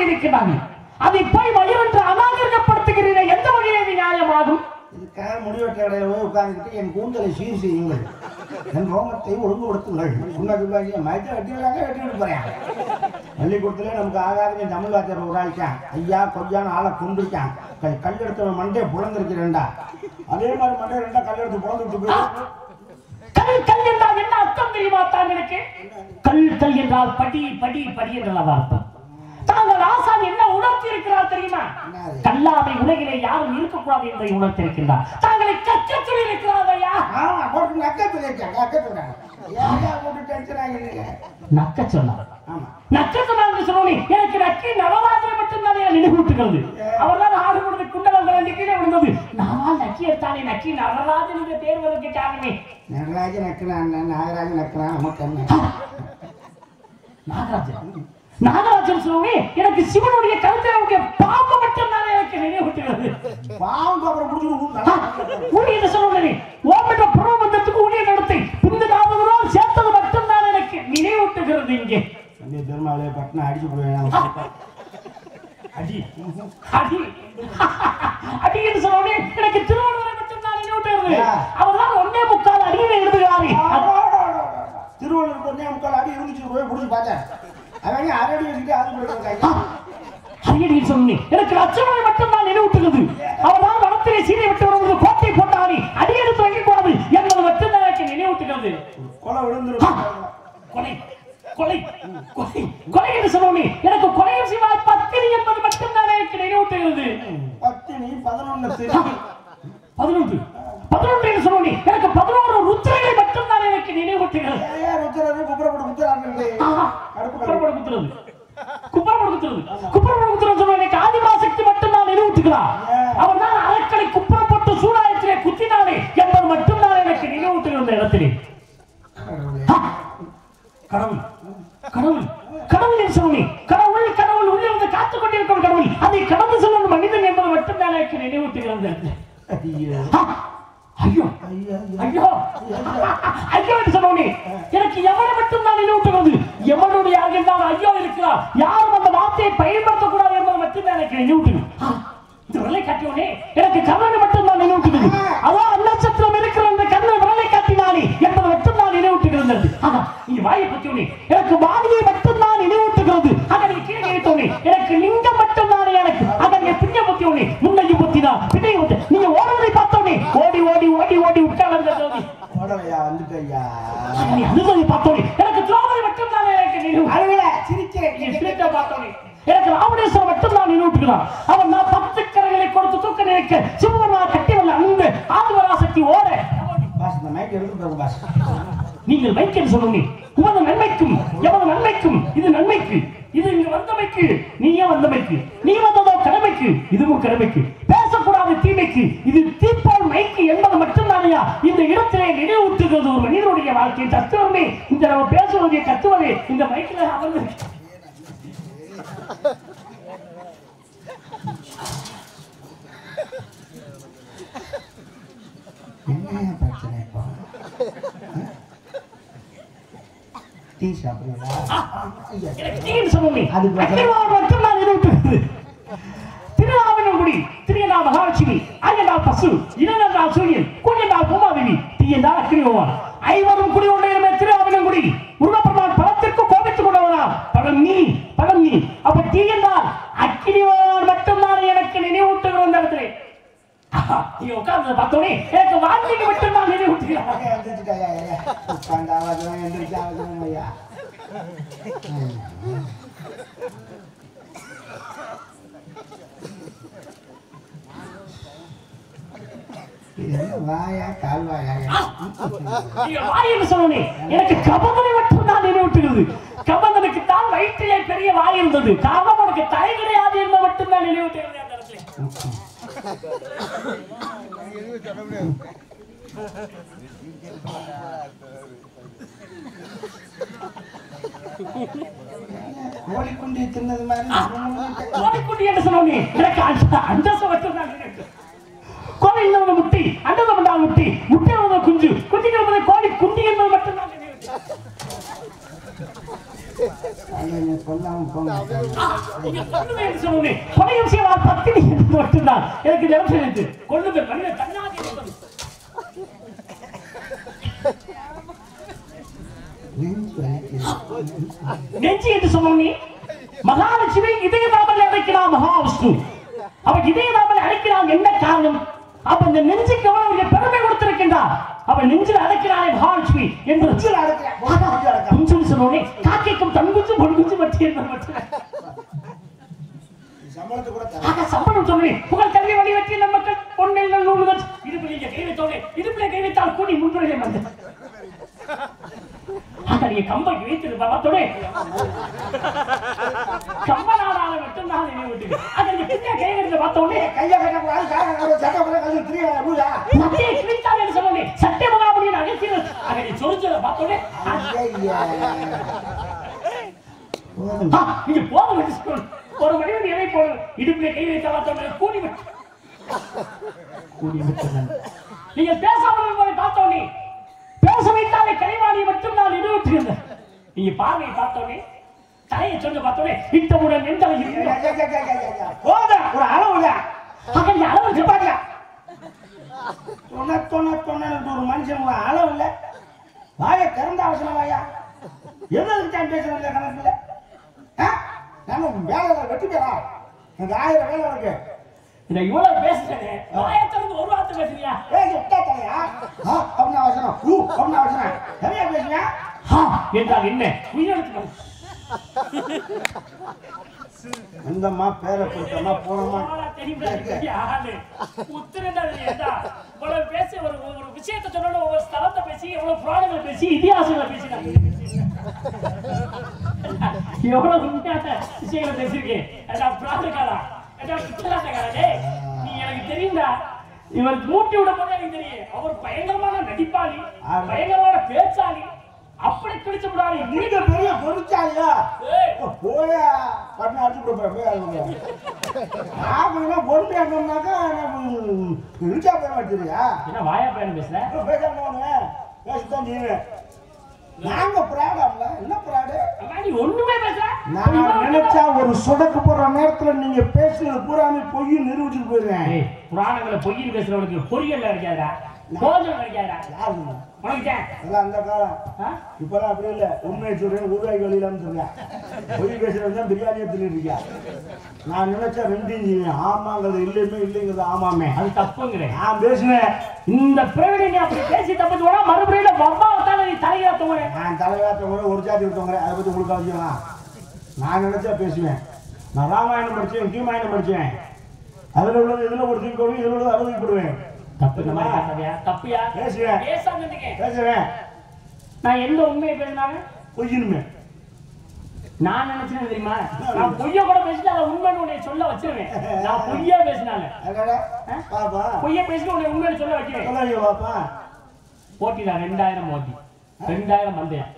கூறியிருக்கிறார்கள் அதை போய் வயிறு என்று அநாகரிகப்படுத்துகிறீர்கள் எந்த வகையில் இது நியாயமாகும்? இதுக்காக முடிவெட்ட இடையில போய் உட்கார்ந்துட்டு என் கூந்தலை சீர் செய்யுங்கள். என் ரோமத்தை ஒழுங்குபடுத்துங்கள். சொல்லுவாங்க மயத்தை வெட்டி விடாங்க வெட்டி போறேன். பள்ளிக்கூடத்துல நமக்கு ஆகாதுங்க தமிழ் வாத்தியார் ஒரு ஐயா கொய்யான்னு ஆளை கொண்டிருக்கான் கல் கல் எடுத்த மண்டே புலந்திருக்கு ரெண்டா அதே மாதிரி மண்டே ரெண்டா கல் புலந்துட்டு போய் கல் கல் என்றால் என்ன அர்த்தம் தெரியுமா தாங்களுக்கு கல் கல் என்றால் படி படி படி என்றால் அர்த்தம்? தாங்கள் ஆசான் என்ன உணர்த்தி இருக்கிறார் தெரியுமா? கல்லாமை உலகிலே யாரும் இருக்கக்கூடாது என்பதை உணர்த்திருக்கின்றார் தாங்களை சொல்லி இருக்கிறார் ஐயா. நக்கத்துல இருக்காங்க நக்க சொன்னார் ஆமா. நட்சத்திரம் சொன்னோம் எனக்கு நக்கி நவராத்திரி மட்டும்தானே நினைவூட்டுகிறது அவர்தான் ஆடு கொடுத்து குண்டலம் கலந்து கீழே விழுந்தது. நக்கி எடுத்தானே நக்கி நவராஜன் என்ற பேர் வருவதற்கு காரணமே. நடராஜ நக்கிறான் நாகராஜ நக்கிறான் நமக்கு என்ன? நாகராஜன். நாகராஜன் சொல்லுவே எனக்கு சிவனுடைய கருத்தை பாம்பு மட்டும்தானே எனக்கு நினைவூட்டுகிறது அப்புறம் முடிச்சுட்டு ஊழி என்று சொல்லுவதே ஓமிட்ட புறமந்தத்துக்கு ஊழிய நடத்தை இந்த நாதவரால் சேர்த்தது மட்டும்தான் எனக்கு நினைவூட்டுகிறது இங்கே. சந்திய பெருமாளே பட்டினம் அடிச்சு போடுவேன் அடி. அடி. அடி என்று சொன்னோடனே எனக்கு திருவள்ளுவரை மட்டும்தான் நினைவூட்டுகிறது அவர்தான் ஒன்னே முக்கால் அடியில் எழுதுகிறாரே. திருவள்ளூர் பொண்ணே முக்கால் அடி இருந்துச்சு போய் பிடிச்சி பார்த்தேன். அவங்க அரை அடி வச்சுட்டு அது அரியடியில் சொன்னேன் எனக்கு லட்சணம் மட்டும்தான் நினைவூட்டுகிறது. அவர்தான் வனத்திலே குப்புறப்பட குத்துறது குப்புறப்பட குத்துறது குப்புறப்பட குத்துறது சொன்ன எனக்கு ஆதிமாசக்தி மட்டும்தான் நினைவூட்டுகிறார் அவர் ஐயோ ஐயோ. ஐயோ. ஐயோ என்று சொன்னோனே எனக்கு எவனை மட்டும் தான் நினைவூட்டுகிறது எவனுடைய அருகில்தான் ஐயோ இருக்கிறார்? யாரும் அந்த வார்த்தையை பயன்படுத்தக்கூடாது என்பது மட்டும் தான் எனக்கு நினைவூட்டுது ஆ, இந்த விரலை காட்டியோனே எனக்கு கண்ணனை மட்டும் தான் நினைவூட்டுகிறது அதான் அன்னச்சத்திரம் இருக்கிற அந்த கண்ணை விரலை காட்டினானே என்பது மட்டும் தான் நினைவூட்டுகிறது ஆனா நீ வாயை பத்தியோனே எனக்கு வாதியை மட்டும் தான் நினைவூட்டுகிறது ஆனா நீ கீழே நினைத்தோனே எனக்கு லிங்கம் மட்டும் தானே எனக்கு. அதை நீ பின்ன பத்தியோனே முன்னையும் பத்திதான் பின்னையும் பத்தி நீங்க ஓடுவதை பார்த்தோனே ஓடி ஓடி ஓடி ஓடி உட்கார்ந்து ஜோதி ஓடலையா வந்துட்டு ஐயா பார்த்தோனே. எனக்கு திரௌபதி மட்டும் தானே எனக்கு நினைவு. அழுகல சிரிக்கிறேன். பார்த்தோனே எனக்கு ராவணேஸ்வரர் மட்டும் தான் நினைவூட்டுகிறான் அவன் நான் பத்து கரைகளை கொடுத்து தூக்க நினைக்க சிவபெருமா கட்டி வந்த அன்பு ஆதிவராசக்தி ஓட நீங்கள் வைக்கன்னு சொல்லுங்க உமது நன்மைக்கும் எமது நன்மைக்கும் இது நன்மைக்கு. இது இங்க வந்தமைக்கு நீயே வந்தமைக்கு. நீ வந்ததோ கடமைக்கு இதுவும் கடமைக்கு. பேசக்கூடாது தீமைக்கு இது தீப்பால் மைக்கு என்பது மட்டும்தானையா இந்த இடத்திலே நினைவூட்டுகிறது ஒரு மனிதனுடைய வாழ்க்கை தத்துவமே இந்த நம்ம பேசுவதை கத்துவதே இந்த மைக்கில் அமர்ந்து என்ன பிரச்சனை இப்போ டீ மட்டும்தான் நினைவூட்டுகிறது மகாலட்சுமி ஐயனால் பசு இளநன்றால் சூரியன் கூஞ்சனால் பூமாதேவி தீயனால் அக்கிரியோவான் ஐவரும் குடி ஒன்றையுமே திருநாவினங்குடி முருகப்பெருமான் பலத்திற்கு கோபித்துக் கொண்டவனா பழம் நீ பணம் நீ அப்ப தீயனால் அக்கிரியோவான் மட்டும்தான் எனக்கு நினைவூட்டுகிற அந்த இடத்துல நீ உட்கார்ந்து பார்த்தோனே எனக்கு வால்மீகி மட்டும்தான் நினைவூட்டுகிறார் ஐயா, எந்திரிச்சிட்டு ஐயா, ஐயா. உட்கார்ந்தாவது, எந்திரிச்சாவது, ஐயா. ம். இது என்ன வாயா கால்வாயா வாய். என்று எனக்கு கபந்தனை மட்டும் தான் நினைவூட்டுகிறது கபந்தனுக்கு தான் வயிற்றிலே பெரிய வாய் இருந்தது. காரணம் உனக்கு தலை கிடையாது என்பது மட்டும் தான் நினைவூட்டுகிறது அந்த இடத்துல. கோழிக்குண்டி தின்னது மாதிரி கோழிக்குட்டி என்று சொன்னோனே எனக்கு அந்த அந்தஸ்து மட்டும் கோழி இல்லாத முட்டி அண்டத பண்ணா முட்டி முட்டை இல்லாத குஞ்சு குஞ்சு என்பது கோழி குண்டி என்பது மட்டும்தான் தான் நினைவு. அது என்னை கொல்லாம கொலையும் செய்வார் பத்தினி என்று மட்டும்தான் எனக்கு நிலம் தெரிவித்து கொள்ளுங்கள் மனித கண்ணாடி என்பது. நெஞ்சு வலிக்குது. நெஞ்சு என்று சொன்னோனே மகாலட்சுமி இதயதாமல் அழைக்கிறான் மகாவிஷ்ணு அவன் இதயதாமல் அழைக்கிறான் என்ன காரணம் அப்ப இந்த நெஞ்சுக்கு அவனுடைய பெருமை கொடுத்திருக்கின்றான் அவன் நெஞ்சில் அழைக்கிறானே மகாலட்சுமி என்று. நெஞ்சில் அடக்கிறேன். அடக்கிறேன். சொன்னோனே காக்கைக்கும் கூட தர ஆக சம்பளம் சொன்னேன் புகழ் கல்வி வழி வெற்றி நன்மக்கள் பொன்னில் நூல்கள் இடுப்பில் இங்கே கை வைத்தோனே இடுப்பிலே கை வைத்தால் கூடி முன்னுரையை நீங்க கம்பை வைத்திருப்பா பார்த்தோடே கம்ப நாடால மட்டும்தான் நினைவு விட்டு ஆக நீங்க பின்னே கை வைத்து பார்த்தோடே கையை கட்டக்கூடாது சட்டை கழுவி திரியா பூஜா. சட்டையை கிழித்தால் என்று சொன்னேன் சட்டை மகாபலியின் அகத்தியர். ஆக நீ சொரிஞ்சதை பார்த்தோடே ஐயா. போதும். ஆ, நீங்க என்று சொல்லணும் ஒரு மனிதன் எதை போடும் இடுப்பிலே கை வைத்த பார்த்தோடே கூடி விட்டு கூடி விட்டு நீங்க பேசாமல் இருப்பதை பார்த்தோனே பேச வைத்தாலே கலைவாணி மட்டும் நான் நிறுவற்றுகிறேன் நீங்க பார்வையை பார்த்தோனே தலையை சொல்லி பார்த்தோனே இட்டமுடன் ஐயா. போதும். ஒரு அளவுதான் அகல் அளவு நிப்பாட்டியா. தொண்ண, தொண்ண, தொண்ணன்னு ஒரு மனுஷன் அளவு இல்ல வாயை திறந்த அவசரம் வாயா எவ்வளவு பேசணும் இல்ல கணக்குல ஆ? நாம வேலை வெட்டி பேரா எனக்கு ஆயிரம் வேலை இருக்கு இந்த இவ்வளவு பேசுறேனே வாயத்திலிருந்து ஒரு வார்த்தை பேசுறியா ஏய், எட்டா தலையா? ஆ, அப்படின்னு அவசரம். ஊ, அப்படின்னு அவசரம். நிறைய பேசுவியா? ஹா என்றால் என்ன உயிரெழுத்து வந்தம்மா, பேரை கொடுத்தம்மா, போனோமா. இவ்வளவு பேசி ஒரு ஒரு விஷயத்தை சொன்னோம் ஒவ்வொரு ஸ்தலத்தை பேசி எவ்வளவு புராணங்களை பேசி இதிகாசங்களை பேசி எவ்வளவு உண்மையான விஷயங்களை பேசியிருக்கேன் நீ எனக்கு தெரியும்டா. இவருக்கு மூட்டி விட போது எனக்கு தெரியும். அவர் பயங்கரமான நடிப்பாளி. பயங்கரமான பேச்சாளி. அப்படி கிழிச்சு விடாது. நீங்க பெரிய பொறுச்சாலியா? போயா, பட்டுன்னு அடிச்சு விட போய் கொஞ்சம் பொறுமையா இருந்தோம்னாக்கா, இழுச்சா போய் மாட்டேறியா? என்ன வாயா பையன் பேசுற? அப்புறம் பேசாம பேசத்தான் செய்வேன். நாங்க பிராடாம்ல, என்ன பிராடு? நீ ஒண்ணுமே பேசுற நான் நினைச்சா ஒரு சொடக்கு போடுற நேரத்துல நீங்க பேசுறது பூராமே பொய் நிரூபிச்சுட்டு போயிருவேன். புராணங்களை பொய்யில் பேசுறவனுக்கு பொரியல்ல இருக்காதா போஜனம் இருக்காதா? அதெல்லாம் அந்த காலம்? இப்பெல்லாம் அப்படி இல்ல. உண்மையை சொல்றேன் ஊராய் வழியிலான்னு சொல்றேன் பொய் பேசுறது தான் பிரியாணியை தின்னுட்டு இருக்கியா நான் நினைச்சா செய்வேன் ஆமாங்கிறது இல்லையுமே இல்லைங்கிறது ஆமாமே. அது தப்புங்கிறேன் நான் பேசுவேன் இந்த பிரவீனை நீ அப்படி பேசி போனா மறுபடியும் நான் தலைவாத்தவங்க ஒரு ஜாதி விட்டவங்க அதை பத்தி உங்களுக்கு அவசியமா? நான் நினைச்சா பேசுவேன். நான் ராமாயணம் படிச்சேன் கீமாயணம் படிச்சேன். அதுல உள்ளது இதுல ஒரு தூக்கி போடுவேன் இதுல உள்ளது அறுபது போடுவேன் தப்பு இந்த மாதிரி தப்பியா? பேசுவேன். பேசுவேன். நான் எந்த உண்மையை பேசினாலும்? பொய்யினுமே. நான் நினைச்சேன் தெரியுமா? நான் பொய்ய கூட பேசிட்டு அதை உண்மைன்னு சொல்ல வச்சிருவேன். நான் பொய்யா பேசினாங்க பொய்ய பேசிட்டு உன்னை உண்மைன்னு சொல்ல வைக்கிறேன். போட்டிடா ரெண்டாயிரம் ஓட்டி ரெண்டாயிரம் வந்தேன்.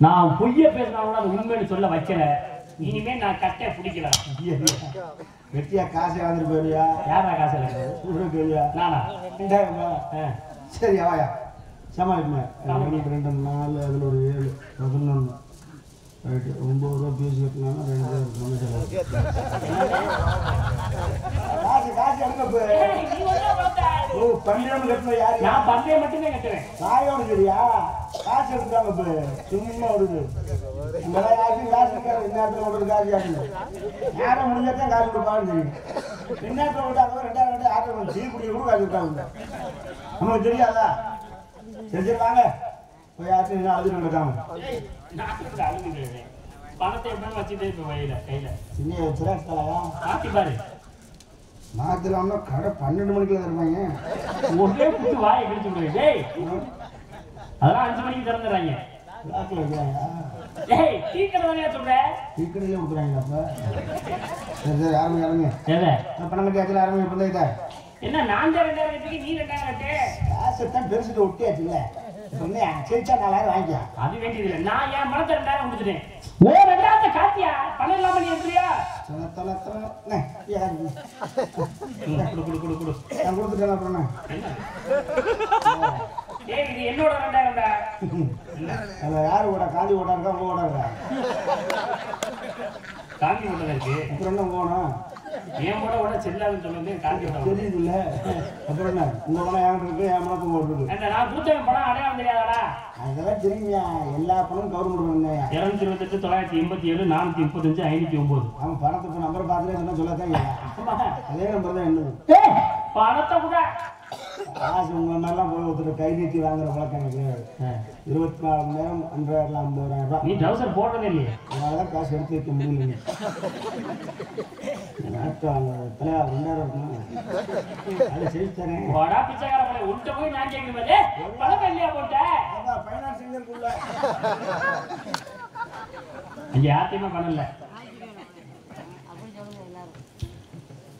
நான் பொய்ய பேசினாலும் அது உண்மைன்னு சொல்ல வைக்கல. இனிமே நான் கட்டை பிடிக்கல. வெட்டியா காசு வாங்கிட்டு போயிருவியா? யாரா காசு சொல்ற கேள்வியா நானா? ரெண்டாயிரம். சரி வாயா சமாளிக்குமே ரெண்டு நாலு அதில் ஒரு ஏழு பதினொன்று ரைட்டு. ஒம்பது ரூபா பீஸ் கட்டினாலும் ரெண்டு மனுஷன் காசு காசு எடுக்க? ஓ பன்னெண்டு கட்டின யாரு? நான் பந்தயம் மட்டுமே கட்டுவேன். தாயோட சரியா? காசு எடுத்தாங்க இப்ப சும்மா வருது இங்கெல்லாம் யாருக்கும் காசு இருக்காது இந்நேரத்தில் கொடுக்குறது காசு யாருங்க நேரம் முடிஞ்சாதான் காசு கொடுப்பான்னு தெரியும் இந்நேரத்தில் விட்டாங்க ரெண்டாயிரம் ரெண்டு ஆட்டோ சீ குடிக்க கூட காசு இருக்காங்க நமக்கு தெரியாதா சரி சரி வாங்க போய் யார்ட்டும் அழுது நடக்காம ஏய், பணத்தை வச்சுட்டே கையில சின்ன பாரு மாத்திராம கடை பன்னெண்டு மணிக்குள்ள தருவாங்க ஒரே குத்து வாயை கிழிச்சு விடுவேன் டேய் அதெல்லாம் அஞ்சு மணிக்கு திறந்துடுறாங்க. ஏய் கடை தானே சொல்றேன் டீக்கடையிலே விட்டுறாங்க அப்போ. சரி சரி ஆரம்பி ஆரம்பி எதை? பணம் கட்டி ஆச்சுல ஆரம்பி இதை என்ன நான் தான் ரெண்டாயிரம் கட்டிக்கு நீ ரெண்டாயிரம் கட்டு. காசு தான் பெருசுட்டு ஒட்டியாச்சுல்ல வந்து ஜெயிச்சா நாலாயிரம் வாங்கிக்க அது வேண்டியதில்லை. நான் என் பணத்தை ரெண்டாயிரம் கொடுத்துட்டேன். ஓ ரெண்டாயிரத்தை காத்தியா பணம் இல்லாம நீ நான் கொடுத்துட்டேன் அப்புறம் ஏய் இது என்னோட யார் ஓட காந்தி ஓட்டா இருக்கா உங்க ஓட்டா இருக்கா காந்தி இருக்கு? அப்புறம் என்ன போகணும் என் கூட ஓட செல்லாதுன்னு சொல்லுங்க காந்தி ஓட்டம் தெரியுது இல்ல அப்புறம் என்ன? உங்க பணம் என்கிட்ட இருக்கு என் பணம் உங்க இருக்கு. ஏன்டா, நான் பூத்தவன் படம் அடையாளம் தெரியாதாடா. அதெல்லாம் தெரியுங்க எல்லா பணமும் கவர்மெண்ட் பண்ணுங்க இருநூத்தி இருபத்தெட்டு தொள்ளாயிரத்தி எண்பத்தி ஏழு நானூத்தி முப்பத்தஞ்சு ஐநூத்தி ஒன்பது அவன் பணத்துக்கு நம்பர் பார்த்துட்டு என்ன சொல்லத்தான் அதே நம்பர் தான் என்னது. பணத்தை கூட காசு உங்க மாதிரிலாம் போய் ஒருத்தர் கை நீட்டி வாங்குற பழக்கம் எனக்கு கிடையாது. இருபத்தி நாலு மணி நேரம் அன்றாயிரம் ஐம்பதாயிரம் ரூபாய். நீ ட்ரௌசர் போடுறதே இல்லையே. அதனால தான் காசு எடுத்து வைக்க முடியல நாட்டு அவங்க தலைவா ரெண்டாயிரம் இருக்கணும் அதை செய்து தரேன். வாடா பிச்சைக்கார பையன் உன்கிட்ட போய் நான் கேட்கிறேன் ஏய், பணம் இல்லையா போட்ட? ஃபைனான்சிங் இருக்குல்ல இங்க யார்ட்டையுமே பணம்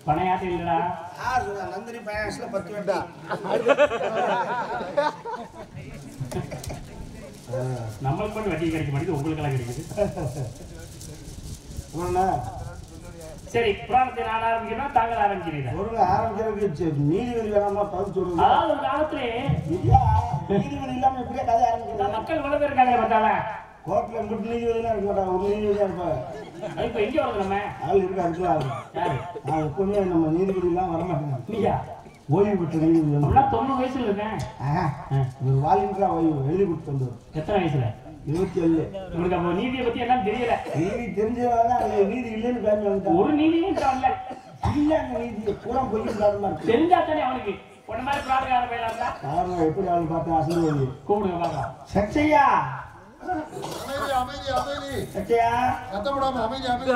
யார்ட்டையும் இல்லடா? நந்தினி ஃபைனான்ஸ்ல பத்து வட்டி நம்மளுக்கு மட்டும் வட்டி கிடைக்க மாட்டேங்குது உங்களுக்கு எல்லாம் கிடைக்குது? சரி புராணத்தை நான் ஆரம்பிக்கணும் தாங்கள் ஆரம்பிக்கிறீங்க ஒருங்க ஆரம்பிக்கிறதுக்கு நீதிபதி வேணாமா பதில் சொல்லுங்க. ஒரு காலத்திலே நீதிபதி இல்லாம எப்படியா கதை இந்த ஆரம்பிக்கிறது மக்கள் பேர் இருக்காங்க பார்த்தால கோர்ட்ல நீதிபதிலாம் இருக்க மாட்டாங்க ஒரு நீதிபதியா இருப்பாங்க. இப்ப எங்க வருது நம்ம ஆள் இருக்கு அதுக்குலாம் ஆள் யாரு? நான் எப்பவுமே நம்ம நீதிபதிலாம் வர மாட்டேங்க நீயா? ஓய்வு பெற்ற நீதிபதி வேணும். அப்படின்னா தொண்ணூறு வயசுல இருக்கேன். ஆஹா, ஒரு வாலின்றா ஓய்வு எழுதி கொடுத்து வந்தவர் எத்தனை வயசுல? இருபத்தி ஏழு உங்களுக்கு அப்போ நீதியை பத்தி என்னன்னு தெரியல. நீதி தெரிஞ்சதால அங்க நீதி இல்லைன்னு பேர் வந்துட்டான். ஒரு நீதியும் இல்ல. அந்த நீதி பூரா பொய் இல்லாதமா இருக்கு. தெரிஞ்சா தானே அவனுக்கு. உன்ன மாதிரி பாருங்க எப்படி ஆள் பார்த்தேன் அசல் கூப்பிடுங்க பாக்கலாம் அமைதி அமைதி அமைதி. சச்சையா கத்தப்படாம அமைதி அமைதி.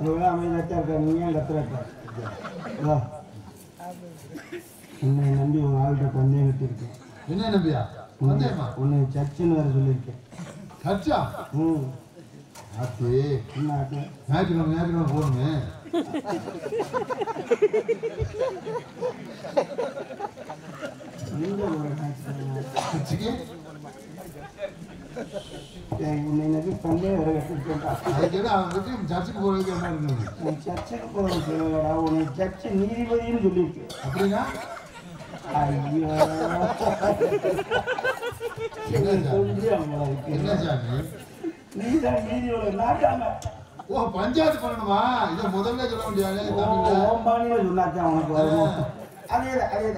இவ்வளவு அமைதியா இருக்க? நீ ஏன் கத்துற இருக்க? வா. உன்னை நம்பி ஒரு ஆள்கிட்ட கொஞ்சம் இருக்கேன் என்ன நம்பியா? வந்தேம்மா உன்னை சர்ச்சுன்னு வேற சொல்லியிருக்கேன். கச்சா ம். ஆத்தி. என்ன ஆச்சு? ஞாயிற்றுக்கிழமை ஞாயிற்றுக்கிழமை போகணுமே. நம்பி பந்தே அவன் பற்றி சர்ச்சுக்கு போகிறதுக்கு என்ன இருக்குது நீ சர்ச்சுக்கு போக சொல்லடா உன்னை சர்ச்சு நீதிபதினு அப்படின்னா? ஐயோ. என்ன சாமி? நீதான் நீதியோட நாட்டாம. ஓ பஞ்சாயத்து பண்ணணுமா? இதை முதல்ல சொல்ல முடியாது ஓம்பானியில சொன்னாச்சான் உனக்கு வருமோ. அதே அதே